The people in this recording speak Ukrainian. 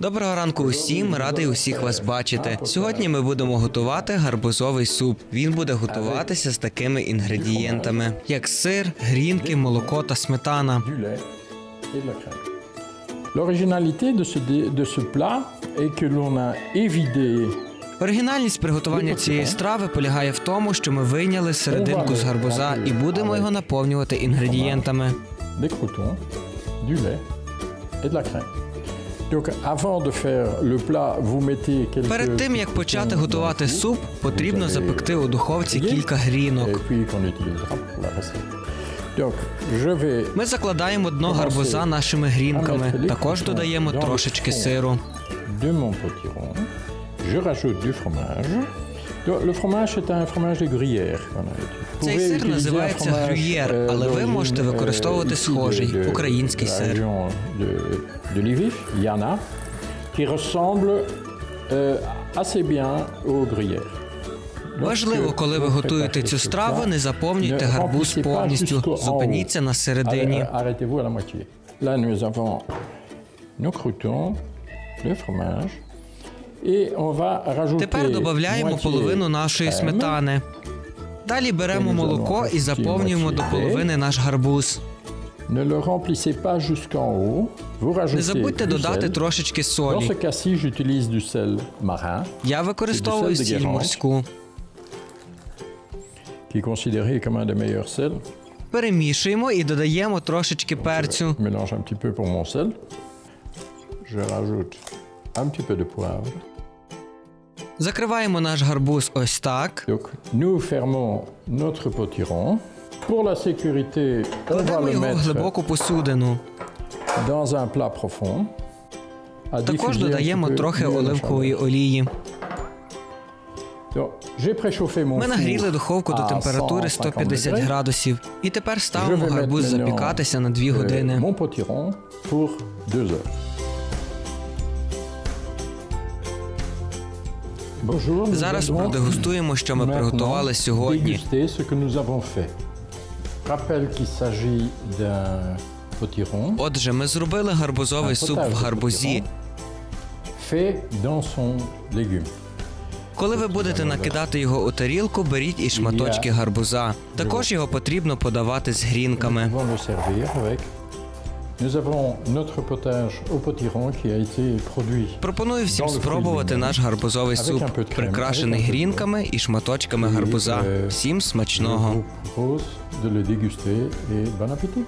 Доброго ранку усім, радий усіх вас бачити. Сьогодні ми будемо готувати гарбузовий суп. Він буде готуватися з такими інгредієнтами: як сир, грінки, молоко та сметана. Du lait et de la crème. L'originalité de ce, de ce plat est que l'on a évidé Оригінальність приготування цієї страви полягає в тому, що ми вийняли серединку з гарбуза і будемо його наповнювати інгредієнтами. des croutons, du lait et de la crème. Перед тим як почати готувати суп, потрібно запекти у духовці кілька грінок. Ми закладаємо дно гарбуза нашими грінками. Також додаємо трошечки сиру. Le fromage, c'est un fromage de gruyère Цей сир називається грюєр, euh, але ви можете euh, використовувати схожий український сир. de, Lviv, Yana, qui ressemble euh, assez bien au gruyère. Важливо, коли ви готуєте цю страву, не заповнюйте гарбуз повністю. Зупиніться на середині. Là, nous avons nos croutons, le fromage. Тепер додаємо половину нашої сметани. Далі беремо молоко і заповнюємо до половини наш гарбуз. Не забудьте додати трошечки солі. Я використовую сіль морську. Перемішуємо і додаємо трошечки перцю. Je rajoute un petit peu de poivre. Закриваємо наш гарбуз ось так. Donc, nous fermons notre potiron. Pour la sécurité, on va Кладемо le його в mettre глибоку посудину. dans un plat profond. à Також diffuser un додаємо petit peu трохи à оливкової chaleur. олії. Donc, j'ai préchauffé mon Ми four нагріли духовку до à температури 150 150 degrés. градусів. І тепер Je ставимо mettre гарбуз maintenant, запікатися на 2 euh, години. mon potiron pour 2 heures. Зараз продегустуємо, що ми приготували сьогодні. Отже, ми зробили гарбузовий суп в гарбузі. Коли ви будете накидати його у тарілку, беріть і шматочки гарбуза. Також його потрібно подавати з грінками. Nous avons notre potage au potiron qui a été produit. Пропоную всім спробувати наш гарбузовий суп, прикрашений грінками і шматочками гарбуза. е, Всім смачного! bon appétit.